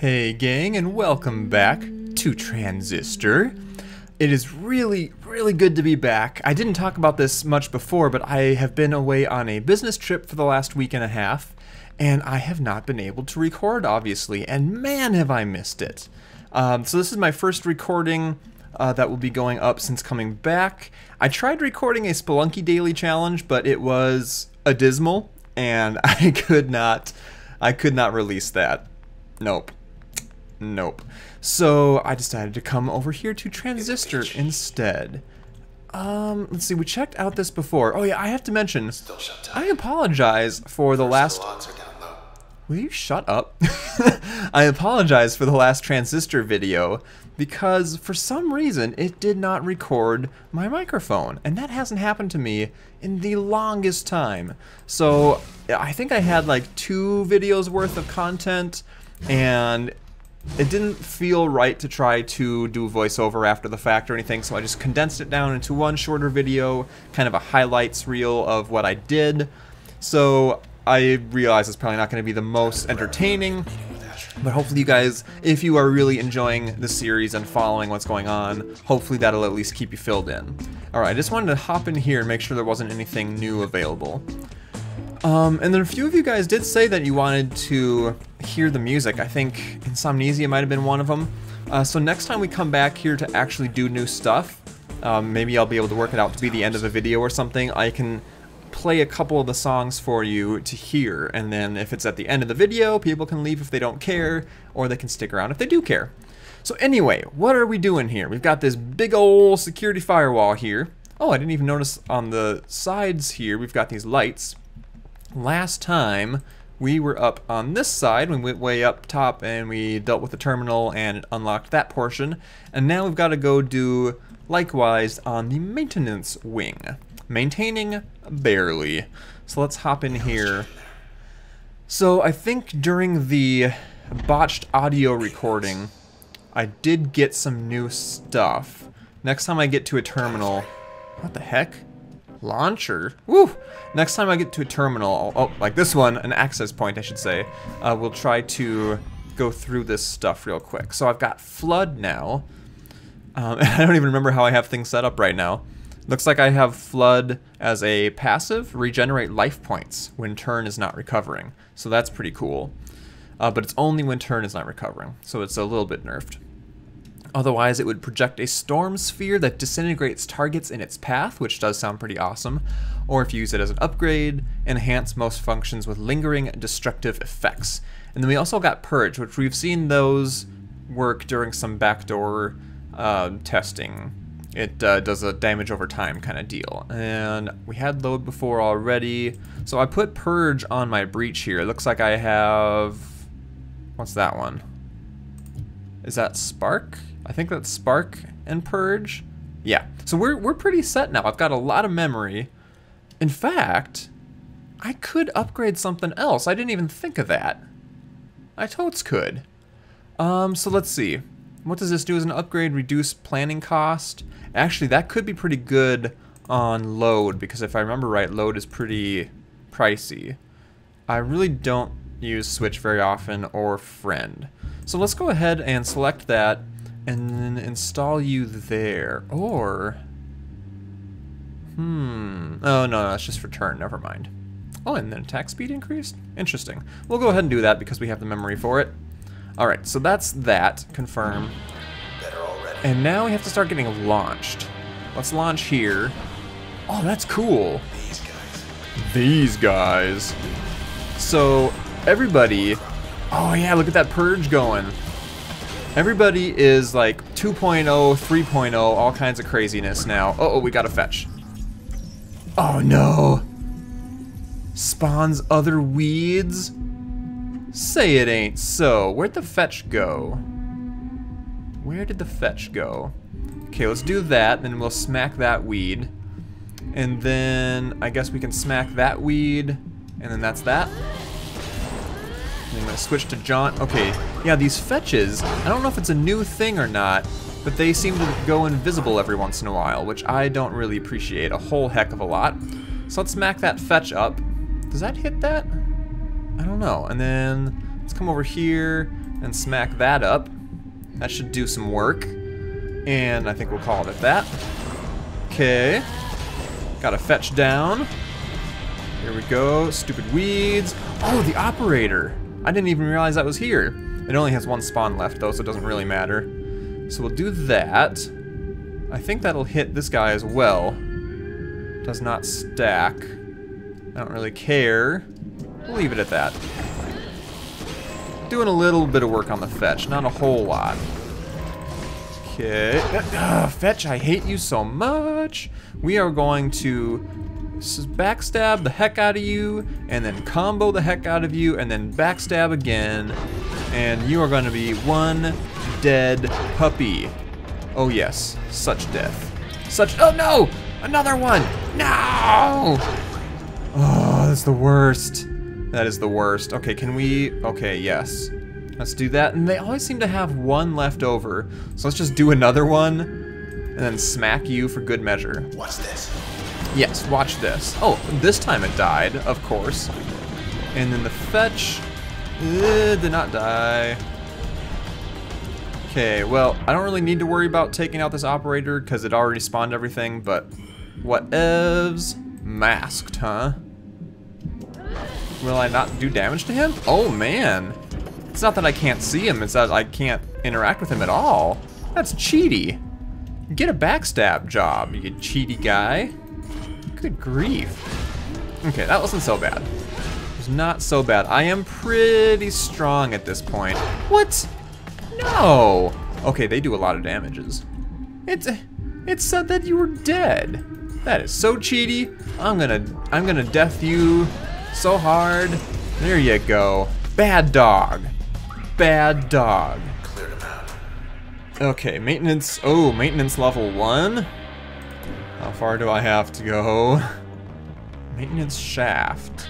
Hey gang, and welcome back to Transistor. It is really, really good to be back. I didn't talk about this much before, but I have been away on a business trip for the last week and a half, and I have not been able to record, obviously, and man have I missed it. Um, so this is my first recording uh, that will be going up since coming back. I tried recording a Spelunky Daily Challenge, but it was a dismal, and I could not, I could not release that. Nope. Nope. So I decided to come over here to Transistor instead. Um, let's see, we checked out this before. Oh yeah, I have to mention, I apologize for the last... Will you shut up? I apologize for the last Transistor video because for some reason it did not record my microphone and that hasn't happened to me in the longest time. So I think I had like two videos worth of content and it didn't feel right to try to do voiceover after the fact or anything, so I just condensed it down into one shorter video, kind of a highlights reel of what I did. So I realize it's probably not going to be the most entertaining, but hopefully you guys, if you are really enjoying the series and following what's going on, hopefully that'll at least keep you filled in. Alright, I just wanted to hop in here and make sure there wasn't anything new available. Um, and then a few of you guys did say that you wanted to hear the music. I think Insomnesia might have been one of them. Uh, so next time we come back here to actually do new stuff, um, maybe I'll be able to work it out to be the end of the video or something. I can play a couple of the songs for you to hear, and then if it's at the end of the video, people can leave if they don't care, or they can stick around if they do care. So anyway, what are we doing here? We've got this big old security firewall here. Oh, I didn't even notice on the sides here, we've got these lights. Last time, we were up on this side, we went way up top and we dealt with the terminal and unlocked that portion. And now we've got to go do likewise on the maintenance wing. Maintaining barely. So let's hop in here. So I think during the botched audio recording, I did get some new stuff. Next time I get to a terminal, what the heck? Launcher. Woo! Next time I get to a terminal, oh, like this one, an access point, I should say, uh, we'll try to go through this stuff real quick. So I've got Flood now. Um, I don't even remember how I have things set up right now. Looks like I have Flood as a passive, regenerate life points when turn is not recovering. So that's pretty cool. Uh, but it's only when turn is not recovering, so it's a little bit nerfed. Otherwise, it would project a storm sphere that disintegrates targets in its path, which does sound pretty awesome. Or if you use it as an upgrade, enhance most functions with lingering destructive effects. And then we also got Purge, which we've seen those work during some backdoor uh, testing. It uh, does a damage over time kind of deal. And we had load before already. So I put Purge on my breach here. It looks like I have... What's that one? Is that Spark? I think that's Spark and Purge. Yeah, so we're, we're pretty set now. I've got a lot of memory. In fact, I could upgrade something else. I didn't even think of that. I totes could. Um, so let's see. What does this do as an upgrade? Reduce planning cost? Actually, that could be pretty good on load, because if I remember right, load is pretty pricey. I really don't use switch very often or friend. So let's go ahead and select that and then install you there. Or, hmm, oh no, that's just for turn, never mind. Oh, and then attack speed increased? Interesting. We'll go ahead and do that because we have the memory for it. Alright, so that's that, confirm. And now we have to start getting launched. Let's launch here. Oh, that's cool. These guys. These guys. So, everybody... Oh yeah, look at that purge going. Everybody is like 2.0, 3.0, all kinds of craziness now. Uh oh, we got to fetch. Oh no. Spawns other weeds? Say it ain't so. Where'd the fetch go? Where did the fetch go? Okay, let's do that, then we'll smack that weed. And then I guess we can smack that weed, and then that's that. I'm gonna switch to Jaunt. Okay, yeah, these fetches, I don't know if it's a new thing or not, but they seem to go invisible every once in a while, which I don't really appreciate a whole heck of a lot. So let's smack that fetch up. Does that hit that? I don't know. And then let's come over here, and smack that up. That should do some work. And I think we'll call it at that. Okay. Got to fetch down. Here we go. Stupid weeds. Oh, the operator. I didn't even realize that was here. It only has one spawn left though, so it doesn't really matter. So we'll do that. I think that'll hit this guy as well. Does not stack. I don't really care. We'll leave it at that. Doing a little bit of work on the fetch, not a whole lot. Okay. Fetch, I hate you so much. We are going to backstab the heck out of you, and then combo the heck out of you, and then backstab again, and you are to be one dead puppy. Oh yes, such death. Such- oh no! Another one! No! Oh, that's the worst. That is the worst. Okay, can we, okay, yes. Let's do that, and they always seem to have one left over, so let's just do another one, and then smack you for good measure. What's this? Yes, watch this. Oh, this time it died, of course. And then the fetch uh, did not die. Okay, well, I don't really need to worry about taking out this operator because it already spawned everything, but what whatevs. Masked, huh? Will I not do damage to him? Oh, man. It's not that I can't see him, it's that I can't interact with him at all. That's cheaty. Get a backstab job, you cheaty guy. Good grief. Okay, that wasn't so bad. It was not so bad. I am pretty strong at this point. What? No! Okay, they do a lot of damages. It's it said that you were dead. That is so cheaty. I'm gonna I'm gonna death you so hard. There you go. Bad dog. Bad dog. Cleared him out. Okay, maintenance. Oh, maintenance level one. How far do I have to go? Maintenance shaft.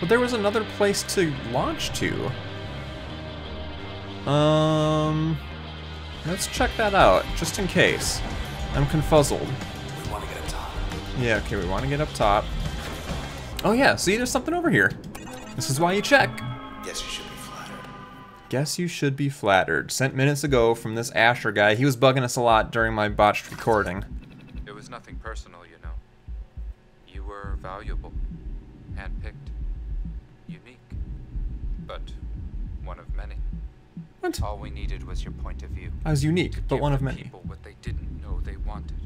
But there was another place to launch to. Um, let's check that out, just in case. I'm confuzzled. We want to get a top. Yeah, okay, we want to get up top. Oh yeah, see, there's something over here. This is why you check. Guess you should be flattered. Guess you should be flattered. Sent minutes ago from this Asher guy. He was bugging us a lot during my botched recording. Was nothing personal, you know. You were valuable, handpicked, unique, but one of many. What? All we needed was your point of view. I was unique, but one of many. People what they didn't know they wanted.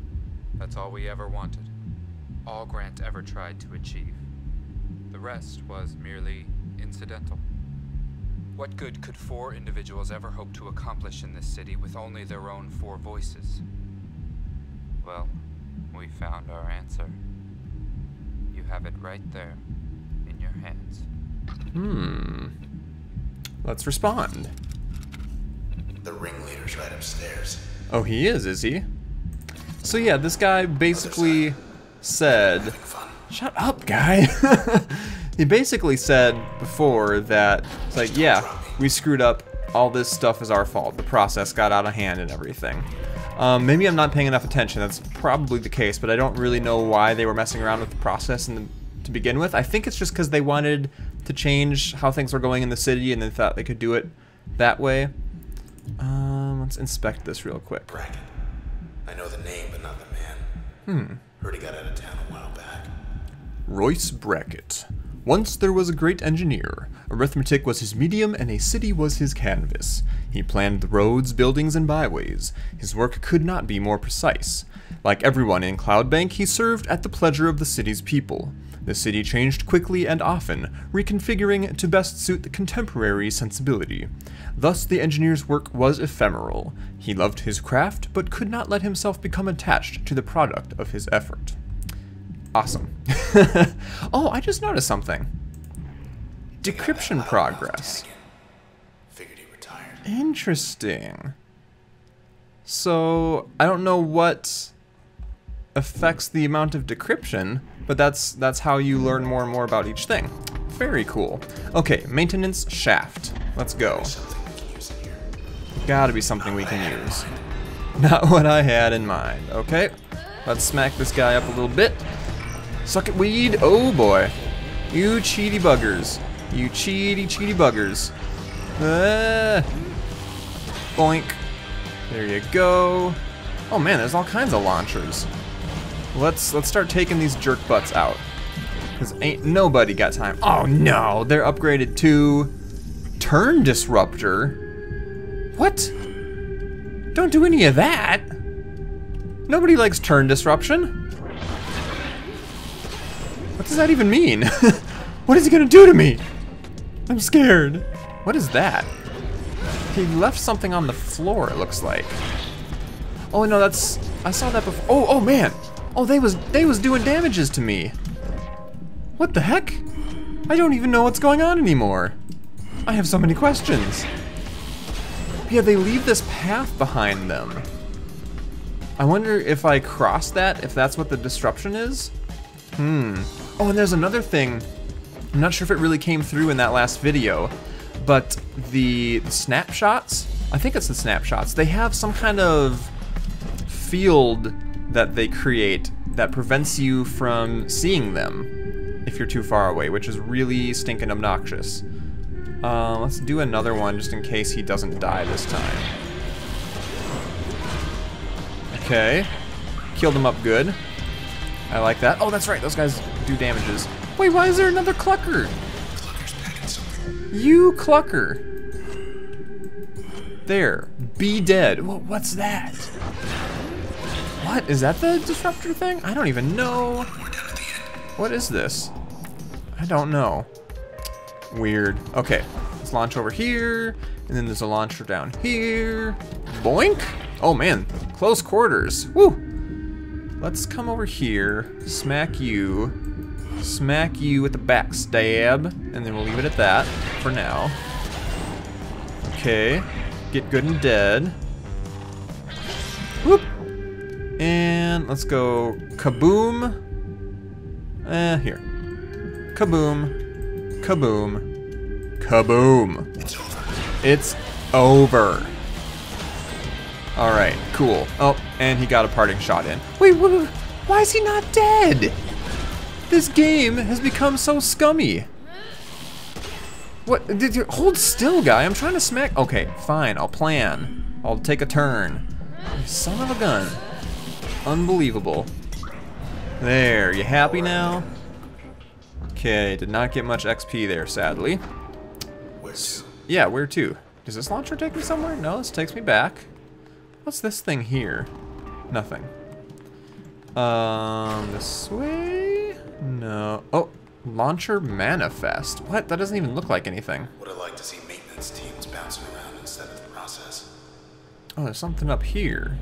That's all we ever wanted. All Grant ever tried to achieve. The rest was merely incidental. What good could four individuals ever hope to accomplish in this city with only their own four voices? Well, we found our answer. You have it right there, in your hands. Hmm. Let's respond. The ringleader's right upstairs. Oh, he is, is he? So yeah, this guy basically said, "Shut up, guy." he basically said before that it's like, yeah, we screwed up. All this stuff is our fault. The process got out of hand and everything. Um, maybe I'm not paying enough attention. That's probably the case, but I don't really know why they were messing around with the process in the, to begin with. I think it's just because they wanted to change how things were going in the city, and they thought they could do it that way. Um, let's inspect this real quick. Bracket. I know the name, but not the man. Hmm. Heard he got out of town a while back. Royce Bracket. Once there was a great engineer. Arithmetic was his medium and a city was his canvas. He planned the roads, buildings, and byways. His work could not be more precise. Like everyone in Cloudbank, he served at the pleasure of the city's people. The city changed quickly and often, reconfiguring to best suit the contemporary sensibility. Thus, the engineer's work was ephemeral. He loved his craft, but could not let himself become attached to the product of his effort. Awesome. oh, I just noticed something. Decryption progress. Figured he retired. Interesting. So, I don't know what affects the amount of decryption, but that's that's how you learn more and more about each thing. Very cool. Okay, maintenance shaft. Let's go. Something we can use in here. Gotta be something we can use. Not what I had in mind. Okay, let's smack this guy up a little bit. Suck it, weed. Oh boy. You cheaty buggers. You cheaty, cheaty buggers. Ah, Boink. There you go. Oh man, there's all kinds of launchers. Let's let's start taking these jerk butts out. Cause ain't nobody got time. Oh no, they're upgraded to turn disruptor. What? Don't do any of that. Nobody likes turn disruption. What does that even mean? what is he gonna do to me? I'm scared. What is that? He left something on the floor, it looks like. Oh no, that's I saw that before. Oh, oh man. Oh, they was they was doing damages to me. What the heck? I don't even know what's going on anymore. I have so many questions. Yeah, they leave this path behind them. I wonder if I cross that, if that's what the disruption is? Hmm. Oh, and there's another thing. I'm not sure if it really came through in that last video, but the, snapshots, I think it's the snapshots, they have some kind of field that they create that prevents you from seeing them if you're too far away, which is really stinking obnoxious. Uh, let's do another one just in case he doesn't die this time. Okay. Killed him up good. I like that. Oh, that's right. Those guys do damages. Wait, why is there another Clucker? Clucker's packing something. You Clucker. There. Be dead. What's that? What? Is that the disruptor thing? I don't even know. We're down at the end. What is this? I don't know. Weird. Okay, let's launch over here, and then there's a launcher down here. Boink! Oh man, close quarters. Woo! Let's come over here, smack you, smack you with the backstab, and then we'll leave it at that for now. Okay, get good and dead. Whoop! And let's go kaboom. Eh, here. Kaboom. Kaboom. Kaboom. It's over. It's over. Alright, cool. Oh, and he got a parting shot in. Wait, wait, wait, why is he not dead? This game has become so scummy. What? Did you hold still, guy? I'm trying to smack. Okay, fine. I'll plan. I'll take a turn. Son of a gun. Unbelievable. There. You happy now? Okay. Did not get much XP there, sadly. Where to? Yeah, where to? Does this launcher take me somewhere? No, this takes me back. What's this thing here? Nothing. Um, this way? No. Oh, launcher manifest. What? That doesn't even look like anything. Would have liked to see maintenance teams bouncing around instead of the process. Oh, there's something up here.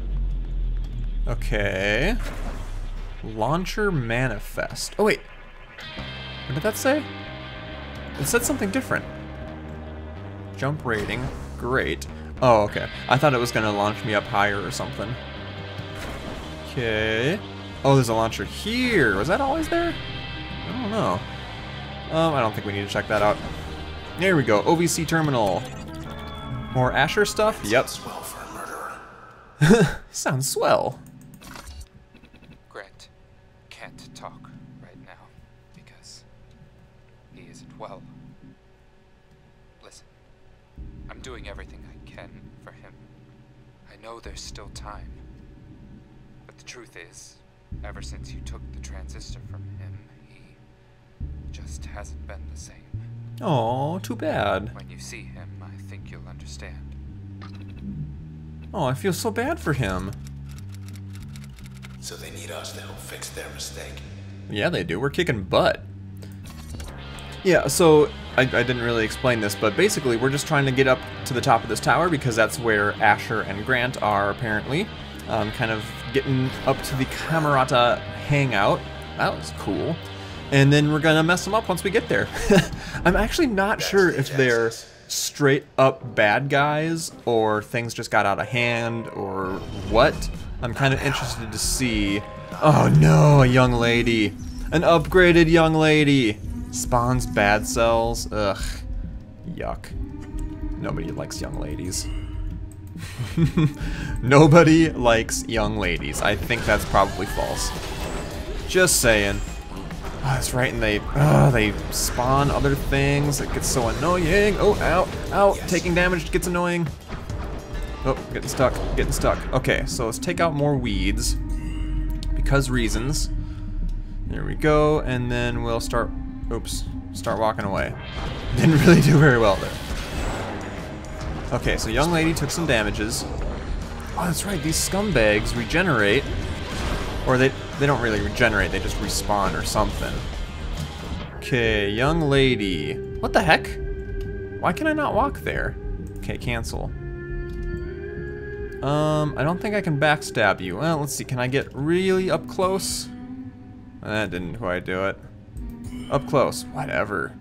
Okay. Launcher manifest. Oh, wait. What did that say? It said something different. Jump rating. Great. Oh, okay. I thought it was going to launch me up higher or something. Okay. Oh, there's a launcher here. Was that always there? I don't know. Um, I don't think we need to check that out. There we go. OVC terminal. More Asher stuff? Yep. Swell for a murderer. Sounds swell. Grant can't talk right now because he isn't well. Listen, I'm doing everything I can for him. I know there's still time. But the truth is, ever since you took the transistor from him, he just hasn't been the same. Oh, too bad. When you see him, I think you'll understand. Oh, I feel so bad for him. So they need us to help fix their mistake. Yeah, they do. We're kicking butt. Yeah, so I, I didn't really explain this, but basically we're just trying to get up to the top of this tower because that's where Asher and Grant are apparently. Um, kind of getting up to the Camerata hangout. That was cool. And then we're gonna mess them up once we get there. I'm actually not sure if they're straight up bad guys or things just got out of hand or what. I'm kind of interested to see. Oh no, a young lady. An upgraded young lady. Spawns bad cells. Ugh. Yuck. Nobody likes young ladies. Nobody likes young ladies. I think that's probably false. Just saying. Oh, that's right, and they uh, they spawn other things. It gets so annoying. Oh, ow, ow. Taking damage gets annoying. Oh, getting stuck, getting stuck. Okay, so let's take out more weeds. Because reasons. There we go, and then we'll start, oops, start walking away. Didn't really do very well there. Okay, so young lady took some damages. Oh, that's right, these scumbags regenerate. Or they, they don't really regenerate, they just respawn or something. Okay, young lady. What the heck? Why can I not walk there? Okay, cancel. Um, I don't think I can backstab you. Well, let's see, can I get really up close? That didn't quite do it. Up close, whatever.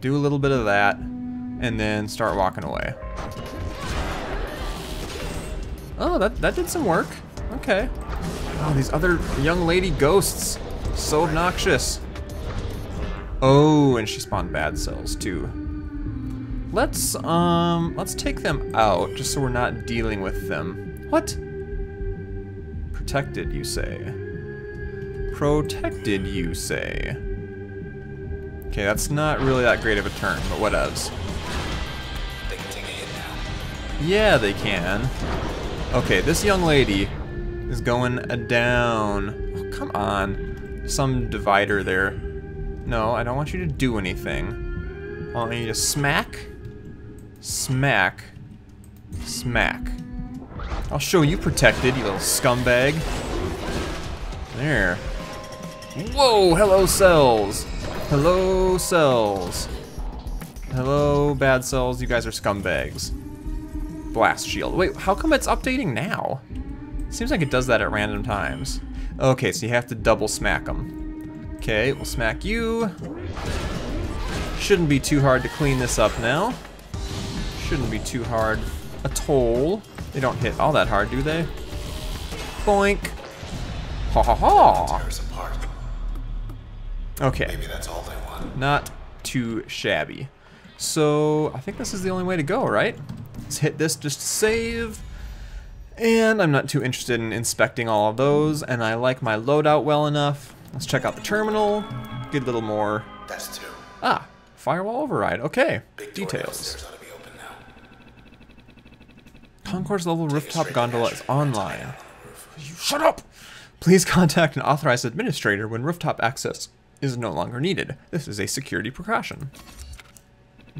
Do a little bit of that, and then start walking away. Oh, that, that did some work. Okay. Oh, these other young lady ghosts. So obnoxious. Oh, and she spawned bad cells too. Let's, um, let's take them out, just so we're not dealing with them. What? Protected, you say? Protected, you say? Okay, that's not really that great of a turn, but whatevs. They can take a hit now. Yeah, they can. Okay, this young lady is going down. Oh, come on. Some divider there. No, I don't want you to do anything. I want you to smack, smack, smack. I'll show you protected, you little scumbag. There. Whoa, hello cells. Hello cells. Hello bad cells, you guys are scumbags. Blast shield. Wait, how come it's updating now? Seems like it does that at random times. Okay, so you have to double smack them. Okay, we'll smack you. Shouldn't be too hard to clean this up now. Shouldn't be too hard at all. They don't hit all that hard, do they? Boink. Ha ha ha. Tear us apart. Okay. Maybe that's all they want. Not too shabby. So, I think this is the only way to go, right? Let's hit this just to save. And I'm not too interested in inspecting all of those, and I like my loadout well enough. Let's check out the terminal, get a little more... That's two. Ah, firewall override, okay. Big Details. downstairs ought to be open now. Concourse level rooftop gondola is online. on. You shut up! Please contact an authorized administrator when rooftop access is no longer needed. This is a security precaution.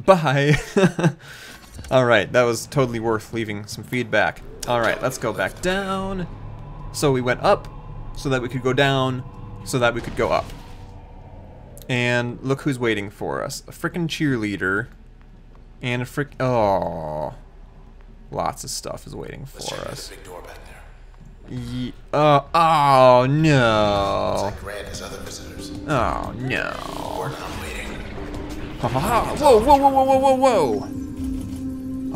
Bye! Alright, that was totally worth leaving some feedback. Alright, let's go back down. So we went up so that we could go down so that we could go up. And look who's waiting for us. A frickin' cheerleader. And a frick... Oh. Lots of stuff is waiting for us. the big door back there. Ye uh, oh no. Looks like Grant has other visitors. Oh no. Ha ha ha. Whoa, whoa, whoa, whoa, whoa, whoa, whoa.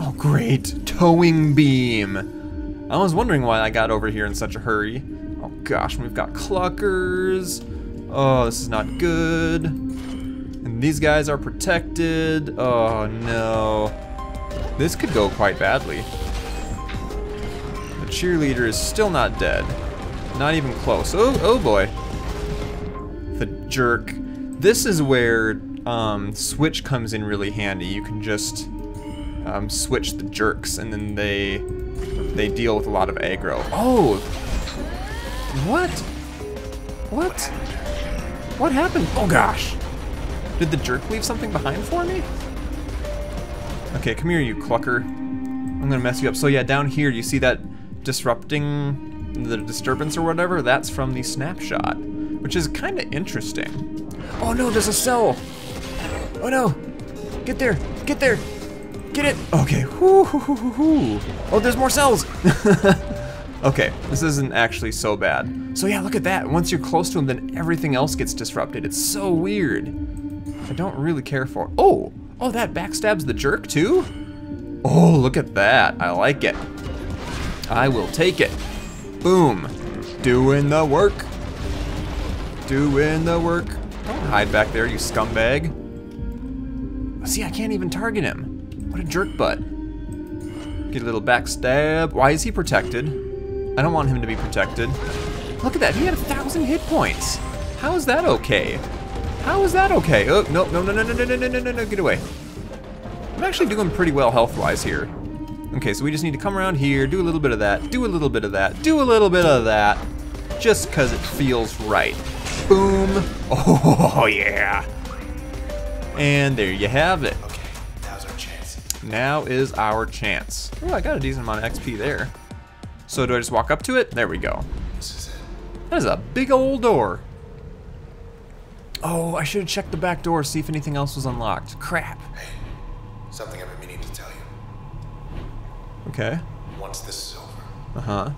Oh great. Towing beam. I was wondering why I got over here in such a hurry. Oh gosh, we've got cluckers. Oh, this is not good. And these guys are protected. Oh no. This could go quite badly. Cheerleader is still not dead. Not even close. Oh, oh boy. The jerk. This is where um, switch comes in really handy. You can just um, switch the jerks, and then they they deal with a lot of aggro. Oh, what? What? What happened? Oh gosh. Did the jerk leave something behind for me? Okay, come here, you clucker. I'm gonna mess you up. So yeah, down here, you see that disrupting the disturbance or whatever? That's from the snapshot, which is kind of interesting. Oh no, there's a cell. Oh no, get there, get there, get it. Okay, whoo, hoo, hoo, hoo, hoo. Oh, there's more cells. okay, this isn't actually so bad. So yeah, look at that. Once you're close to them, then everything else gets disrupted. It's so weird. I don't really care for. Oh, oh, that backstabs the jerk too. Oh, look at that. I like it. I will take it. Boom. Doing the work. Doing the work. Don't hide back there, you scumbag. See, I can't even target him. What a jerk butt. Get a little backstab. Why is he protected? I don't want him to be protected. Look at that, he had a thousand hit points. How is that okay? How is that okay? Oh, no, no, no, no, no, no, no, no, no, no, no, get away. I'm actually doing pretty well health-wise here. Okay, so we just need to come around here, do a little bit of that, do a little bit of that, do a little bit of that, just because it feels right. Boom. Oh, yeah. And there you have it. Okay, now's our chance. Now is our chance. Oh, I got a decent amount of XP there. So do I just walk up to it? There we go. This is it. That is a big old door. Oh, I should have checked the back door, see if anything else was unlocked. Crap. Something I've been meaning to tell you. Okay. Once this is over, Uh-huh.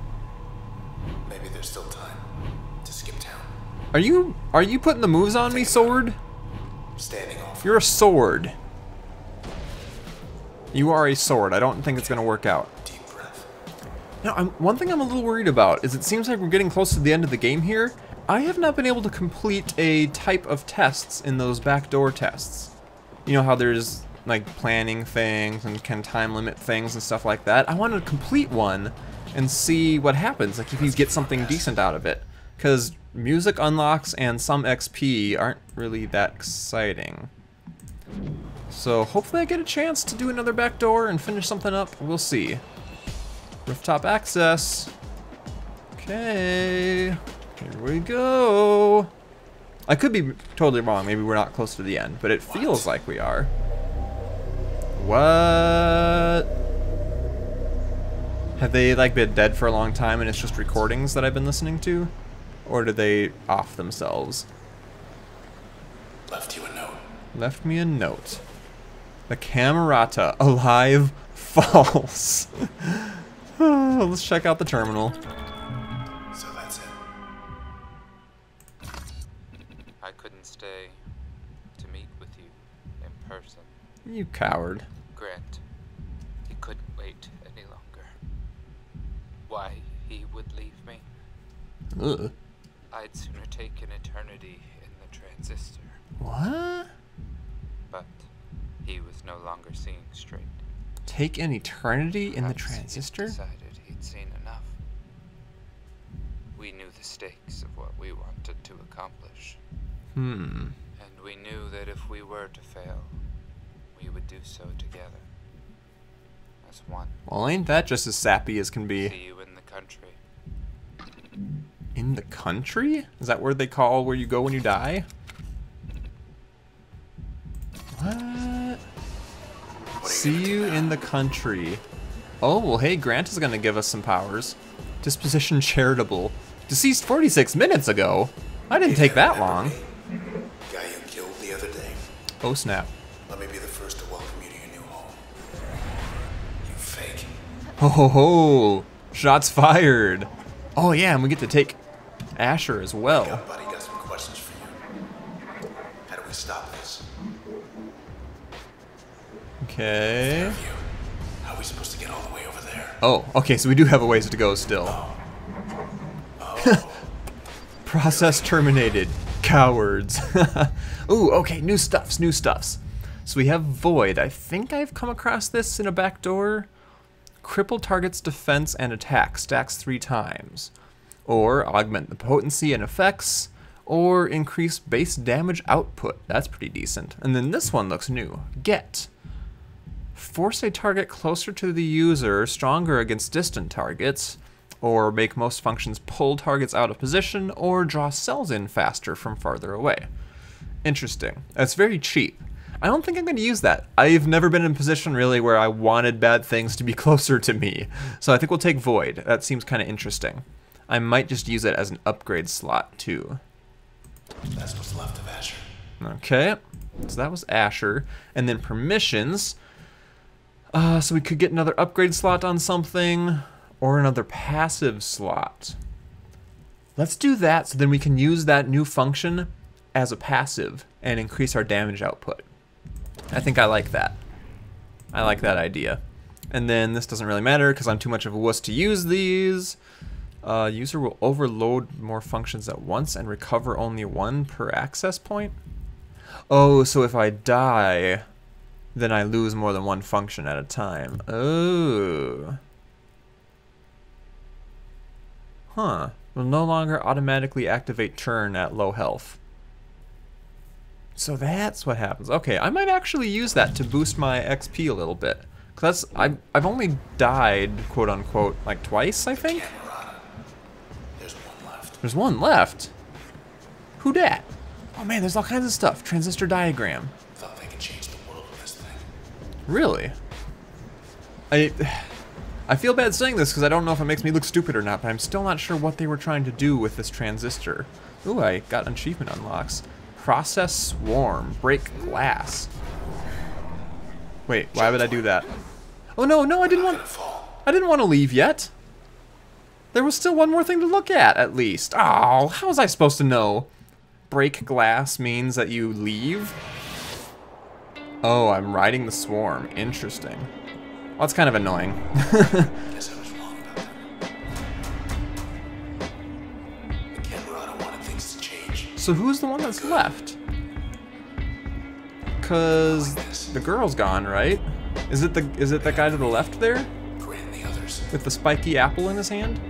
maybe there's still time to skip town. Are you are you putting the moves on me, sword? Standing off. You're a sword. You are a sword. I don't think it's gonna work out. Deep breath. Now, I'm, one thing I'm a little worried about is it seems like we're getting close to the end of the game here. I have not been able to complete a type of tests in those backdoor tests. You know how there's like planning things and can time limit things and stuff like that. I want to complete one and see what happens, like if you get something decent out of it. Because music unlocks and some XP aren't really that exciting. So hopefully I get a chance to do another back door and finish something up. We'll see. Rooftop access. Okay. Here we go. I could be totally wrong. Maybe we're not close to the end, but it feels like we are. What? Have they like been dead for a long time and it's just recordings that I've been listening to? Or did they off themselves? Left you a note. Left me a note. The Camerata, alive, false. Let's check out the terminal. You coward. Grant, he couldn't wait any longer. Why he would leave me? Ugh. I'd sooner take an eternity in the transistor. What? But he was no longer seeing straight. Take an eternity in the Perhaps transistor? decided he'd seen enough. We knew the stakes of what we wanted to accomplish, Hmm. and we knew that if we were to fail, would do so together. As one. Well, ain't that just as sappy as can See be? you in the country. In the country? Is that where they call where you go when you die? What? What See you in the country. Oh, well, hey, Grant is going to give us some powers. Disposition charitable. Deceased 46 minutes ago? I didn't take that long. Guy you killed the other day. Oh, snap. Ho ho ho! Shots fired! Oh yeah, and we get to take Asher as well. buddy, got some questions for you. How do we stop this? Okay. You. How are we supposed to get all the way over there? Oh, okay, so we do have a ways to go still. Oh. Oh. Process terminated. Cowards. Ooh, okay, new stuffs, new stuffs. So we have Void. I think I've come across this in a back door. Cripple target's defense and attack stacks three times. Or augment the potency and effects. Or increase base damage output. That's pretty decent. And then this one looks new. Get. Force a target closer to the user, stronger against distant targets, or make most functions pull targets out of position, or draw cells in faster from farther away. Interesting. That's very cheap. I don't think I'm going to use that. I've never been in a position really where I wanted bad things to be closer to me. So I think we'll take Void. That seems kind of interesting. I might just use it as an upgrade slot too. That's what's left of Asher. Okay, so that was Asher. And then permissions. Uh, so we could get another upgrade slot on something, or another passive slot. Let's do that so then we can use that new function as a passive and increase our damage output. I think I like that. I like that idea. And then this doesn't really matter because I'm too much of a wuss to use these. Uh, user will overload more functions at once and recover only one per access point. Oh, so if I die, then I lose more than one function at a time. Oh. Huh. Will no longer automatically activate turn at low health. So that's what happens. Okay, I might actually use that to boost my XP a little bit. Cause that's I've I've only died quote unquote like twice I think. There's one left. There's one left. Who dat? Oh man, there's all kinds of stuff. Transistor diagram. Thought they could change the world with this thing. Really? I I feel bad saying this because I don't know if it makes me look stupid or not, but I'm still not sure what they were trying to do with this transistor. Ooh, I got achievement unlocks. Process swarm, break glass. Wait, why would I do that? Oh no, no, I didn't want I didn't want to leave yet. There was still one more thing to look at, at least. Oh, how was I supposed to know? Break glass means that you leave? Oh, I'm riding the swarm. Interesting. Well, that's kind of annoying. so who's the one that's left? Cause the girl's gone, right? Is it the is it that guy to the left there? Grant and the others. With the spiky apple in his hand?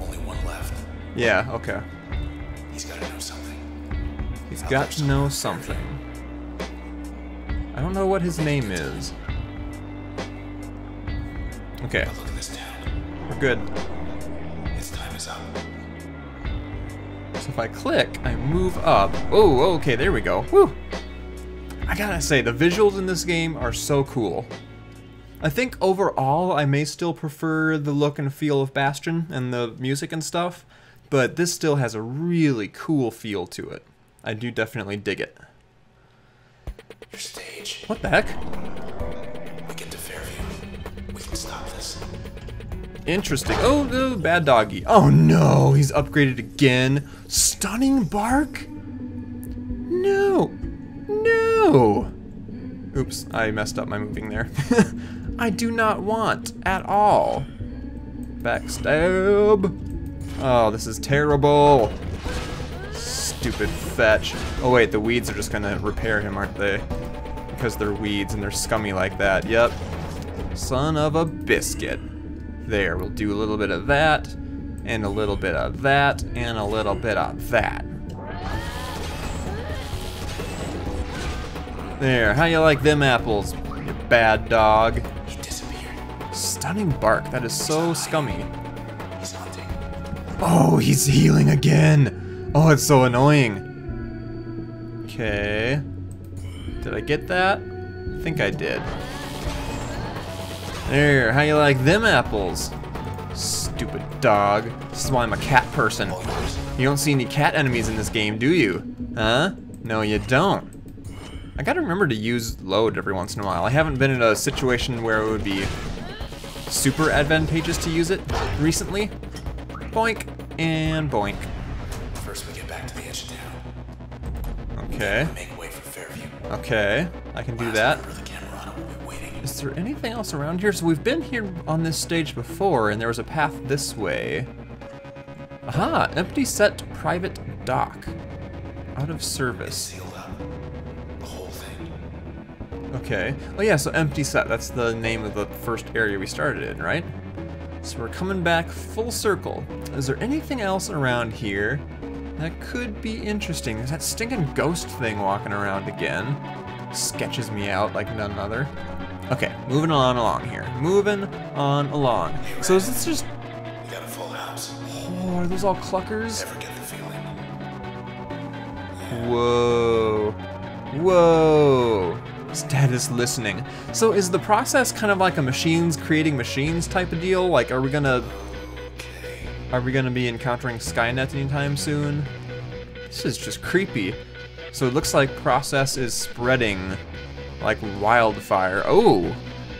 Only one left. Yeah, okay. He's got to know something. He's got to know something. I don't know what his name is. Okay, But look at this town. we're good. So if I click, I move up. Oh, okay, there we go. Woo! I gotta say, the visuals in this game are so cool. I think overall, I may still prefer the look and feel of Bastion and the music and stuff, but this still has a really cool feel to it. I do definitely dig it. Your stage. What the heck? We get to Fairview. We can stop this. Interesting. Oh, oh, bad doggy. Oh no, he's upgraded again. Stunning bark? No. No. Oops, I messed up my moving there. I do not want at all. Backstab. Oh, this is terrible. Stupid fetch. Oh wait, the weeds are just gonna repair him, aren't they? Because they're weeds and they're scummy like that. Yep. Son of a biscuit. There, we'll do a little bit of that, and a little bit of that, and a little bit of that. There, how you like them apples, you bad dog? He disappeared. Stunning bark, that is so scummy. He's hunting. Oh, he's healing again! Oh, it's so annoying. Okay. Did I get that? I think I did. There, how you like them apples? Stupid dog. This is why I'm a cat person. You don't see any cat enemies in this game, do you? Huh? No, you don't. I gotta remember to use load every once in a while. I haven't been in a situation where it would be super advantageous to use it recently. Boink and boink. First, we get back to the edge of town. Okay, Make way for Fairview. okay, I can do that. Is there anything else around here? So we've been here on this stage before, and there was a path this way. Aha, empty set private dock. Out of service. Sealed up. The whole thing. Okay. Oh yeah, so empty set. That's the name of the first area we started in, right? So we're coming back full circle. Is there anything else around here that could be interesting? There's that stinking ghost thing walking around again. Sketches me out like none other. Okay, moving on along here. Moving on along. So is this just... We got a full house. Oh, are those all cluckers? Ever get the feeling? Whoa. Whoa. Status listening. So is the process kind of like a machines creating machines type of deal? Like are we gonna Okay. are we gonna be encountering Skynet anytime soon? This is just creepy. So it looks like process is spreading like wildfire. Oh!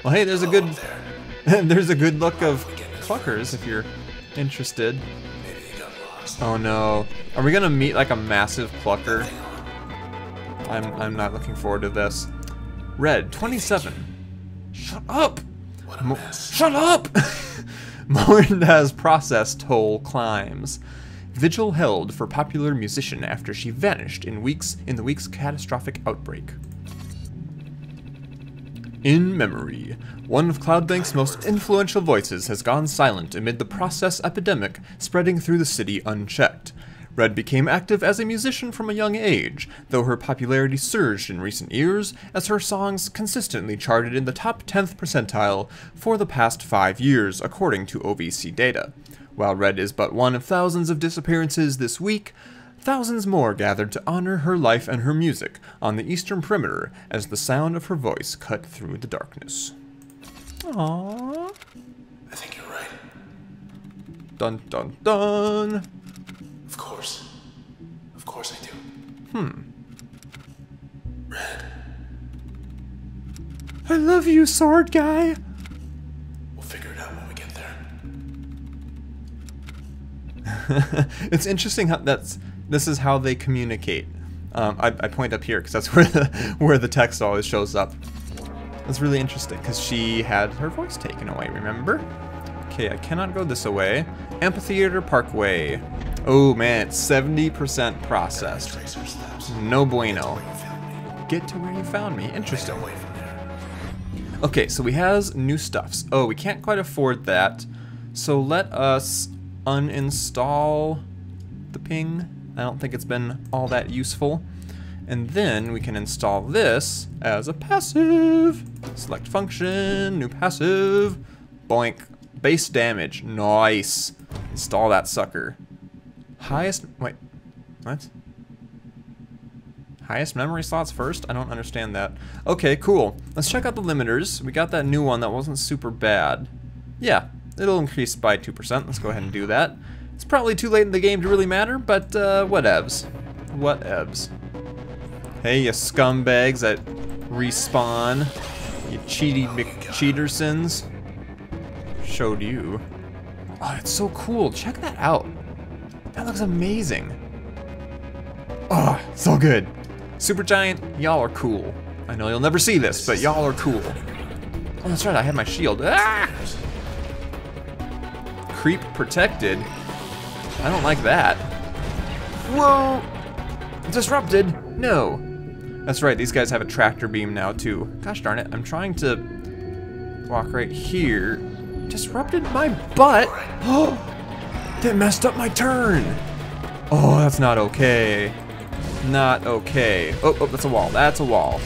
Well hey there's a good There. there's a good look of cluckers if you're interested. Oh no. Are we gonna meet like a massive clucker? I'm I'm not looking forward to this. Red 27. Shut up. Mo-. Shut up. Morinda's process toll climbs. Vigil held for popular musician after she vanished in weeks in the week's catastrophic outbreak. In memory, one of Cloudbank's most influential voices has gone silent amid the process epidemic spreading through the city unchecked. Red became active as a musician from a young age, though her popularity surged in recent years as her songs consistently charted in the top 10th percentile for the past five years, according to OVC data. While Red is but one of thousands of disappearances this week, thousands more gathered to honor her life and her music on the eastern perimeter as the sound of her voice cut through the darkness. Aww. I think you're right. Dun dun dun. Of course. Of course I do. Hmm. Red, I love you, sword guy. we'll figure it out when we get there. it's interesting how that's this is how they communicate. Um, I, I point up here because that's where the where the text always shows up. That's really interesting because she had her voice taken away. Remember? Okay, I cannot go this way. Amphitheater Parkway. Oh man, it's 70% processed. No bueno. Get to where you found me. Interesting. Away. Okay, so we has new stuffs. Oh, we can't quite afford that. So let us uninstall the ping. I don't think it's been all that useful. And then we can install this as a passive. Select function, new passive. Boink. Base damage. Nice. Install that sucker. Highest, wait, what? Highest memory slots first? I don't understand that. Okay, cool. Let's check out the limiters. We got that new one that wasn't super bad. Yeah, it'll increase by 2%. Let's go ahead and do that. It's probably too late in the game to really matter, but uh, whatevs. Whatevs. Hey, you scumbags that respawn. You cheaty McCheatersons. Showed you. Oh, it's so cool. Check that out. That looks amazing. Oh, so good. Supergiant, y'all are cool. I know you'll never see this, but y'all are cool. Oh, that's right, I had my shield. Ah! Creep protected. I don't like that. Whoa! Disrupted? No. That's right, these guys have a tractor beam now, too. Gosh darn it, I'm trying to walk right here. Disrupted my butt? Oh! That messed up my turn! Oh, that's not okay. Not okay. Oh, oh, that's a wall. That's a wall.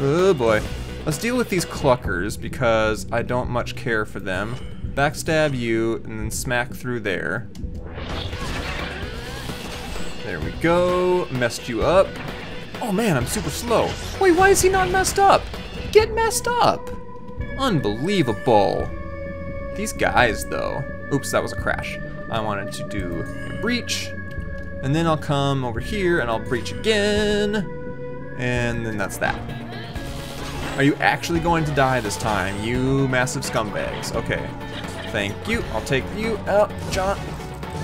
Oh boy. Let's deal with these cluckers because I don't much care for them. Backstab you and then smack through there. There we go. Messed you up. Oh man, I'm super slow. Wait, why is he not messed up? Get messed up. Unbelievable. These guys though. Oops, that was a crash. I wanted to do a breach. And then I'll come over here and I'll breach again. And then that's that. Are you actually going to die this time, you massive scumbags? Okay. Thank you. I'll take you out. Jump.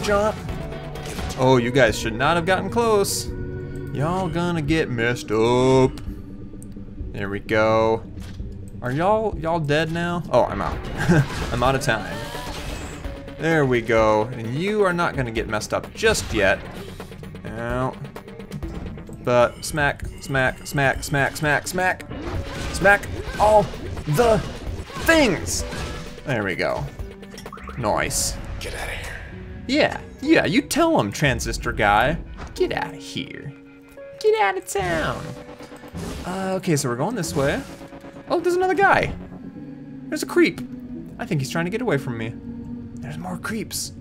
Jump. Oh, you guys should not have gotten close. Y'all gonna get messed up. There we go. Are y'all y'all dead now? Oh, I'm out. I'm out of time. There we go. And you are not gonna get messed up just yet. Out. But smack, smack, smack, smack, smack, smack, smack all the things. There we go. Nice. Get out of here. Yeah, yeah, you tell him, transistor guy. Get out of here. Get out of town. Uh, okay, so we're going this way. Oh, there's another guy. There's a creep. I think he's trying to get away from me. There's more creeps.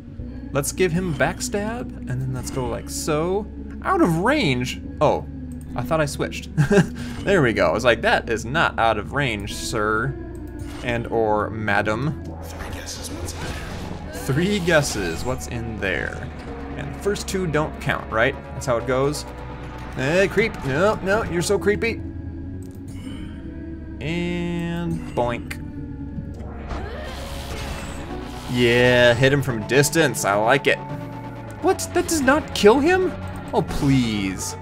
Let's give him backstab, and then let's go like so. Out of range? Oh, I thought I switched. there we go. I was like, that is not out of range, sir. And or madam. In there. Three guesses what's in there. And the first two don't count, right? That's how it goes. Hey, creep. No, no, you're so creepy. And boink. Yeah, hit him from distance. I like it. What? That does not kill him? Oh, please.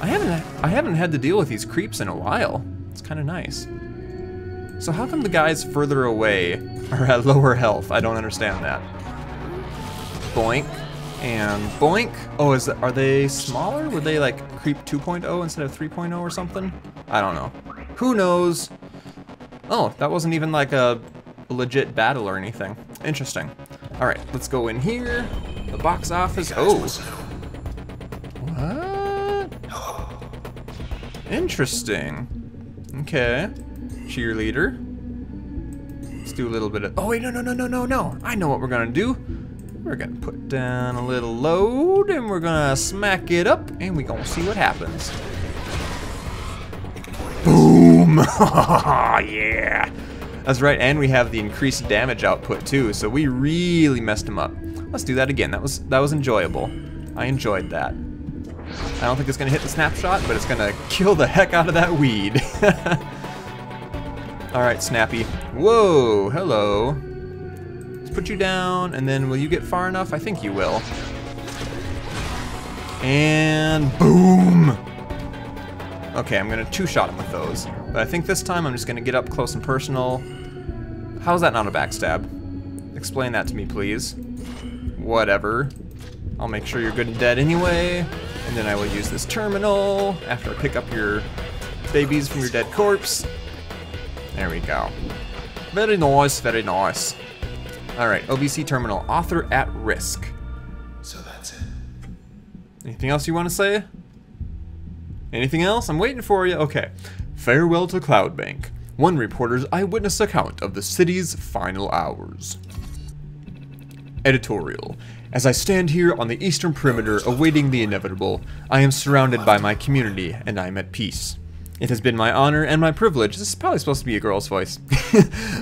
I haven't I haven't had to deal with these creeps in a while. It's kind of nice. So how come the guys further away are at lower health? I don't understand that. Boink. And boink. Oh, is that, are they smaller? Were they like creep 2.0 instead of 3.0 or something? I don't know. Who knows? Oh, that wasn't even like a legit battle or anything. Interesting. All right, let's go in here. The box office. Oh. What? Interesting. Okay. Cheerleader. Let's do a little bit of... Oh, wait, no, no, no, no, no, no. I know what we're to do. We're to put down a little load, and we're to smack it up, and we're going to see what happens. Boom! yeah! That's right, and we have the increased damage output too, so we really messed him up. Let's do that again. That was that was enjoyable. I enjoyed that. I don't think it's gonna hit the snapshot, but it's gonna kill the heck out of that weed. Alright, Snappy. Whoa, hello. Let's put you down, and then will you get far enough? I think you will. And boom! Okay, I'm gonna two-shot him with those. But I think this time I'm just gonna get up close and personal. How's that not a backstab? Explain that to me, please. Whatever. I'll make sure you're good and dead anyway. And then I will use this terminal after I pick up your babies from your dead corpse. There we go. Very nice, very nice. Alright, OVC terminal, author at risk. So that's it. Anything else you want to say? Anything else? I'm waiting for you. Okay. Farewell to Cloudbank. One reporter's eyewitness account of the city's final hours. Editorial. As I stand here on the eastern perimeter awaiting the inevitable, I am surrounded by my community and I am at peace. It has been my honor and my privilege, this is probably supposed to be a girl's voice,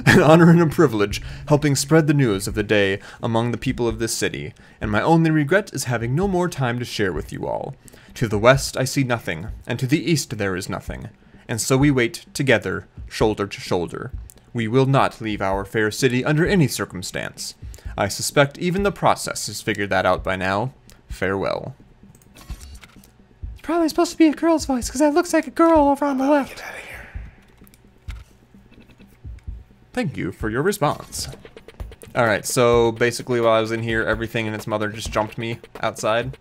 an honor and a privilege helping spread the news of the day among the people of this city, and my only regret is having no more time to share with you all. To the west I see nothing, and to the east there is nothing, and so we wait together, shoulder to shoulder. We will not leave our fair city under any circumstance. I suspect even the process has figured that out by now. Farewell. Probably supposed to be a girl's voice, because that looks like a girl over on the left. Get out of here. Thank you for your response. Alright, so basically while I was in here, everything and its mother just jumped me outside.